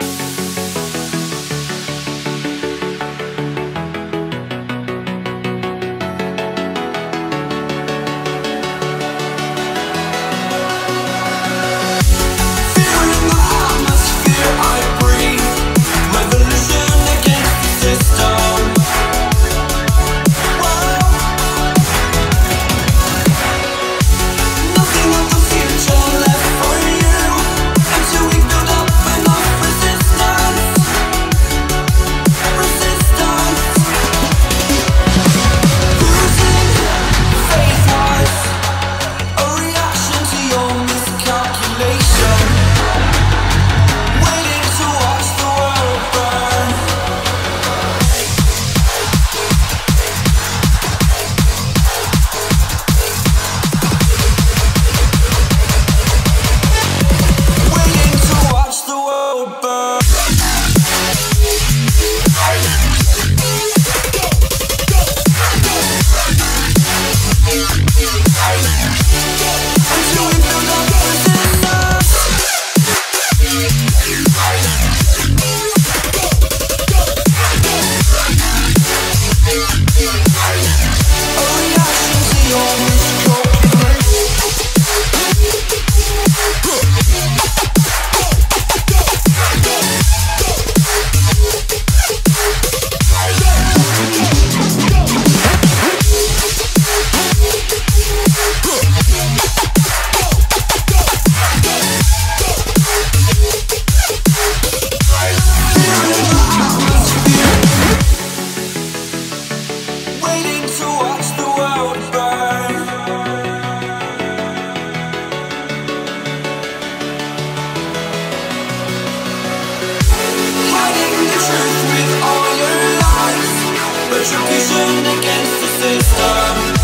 Música Retribution against the system